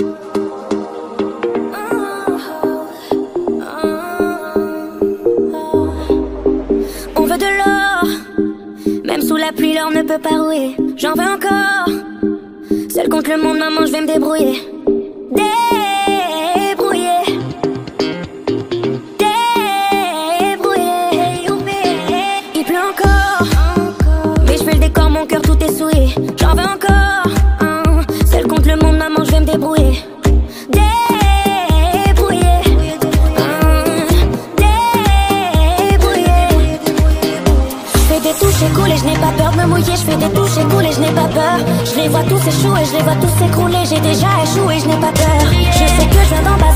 On veut de l'or, même sous la pluie l'or ne peut pas rouiller. J'en veux encore, seul contre le monde maman je vais me débrouiller. Débrouiller, débrouiller. Il pleut encore, mais je fais le décor, mon cœur tout est souillé. Je n'ai pas peur de me mouiller, je fais des touches et couler, je n'ai pas peur. Je les vois tous échouer, je les vois tous s'écrouler, j'ai déjà échoué, je n'ai pas peur. Je sais que je viens d'en bas,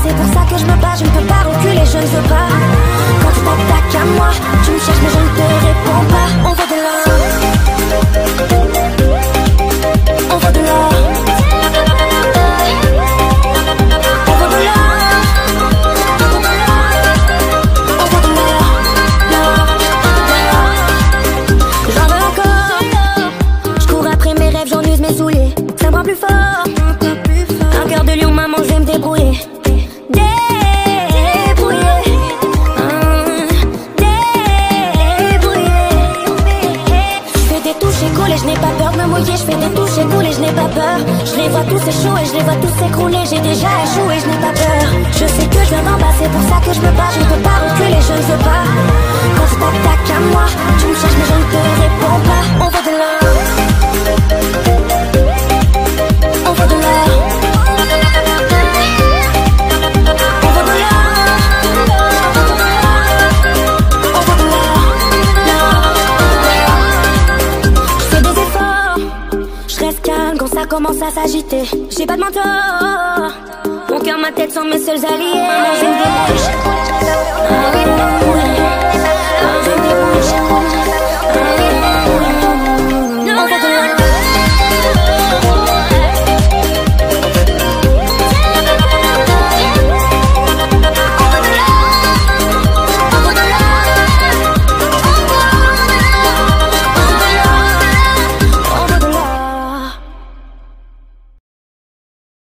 je n'ai pas peur de me mouiller. Je fais des touches et je n'ai pas peur. Je les vois tous échouer, je les vois tous s'écrouler. J'ai déjà échoué, je n'ai pas peur. Je sais que je viens d'en bas, c'est pour ça que je me quand ça commence à s'agiter. J'ai pas de mentor. Mon cœur, ma tête sont mes seuls alliés. Ah.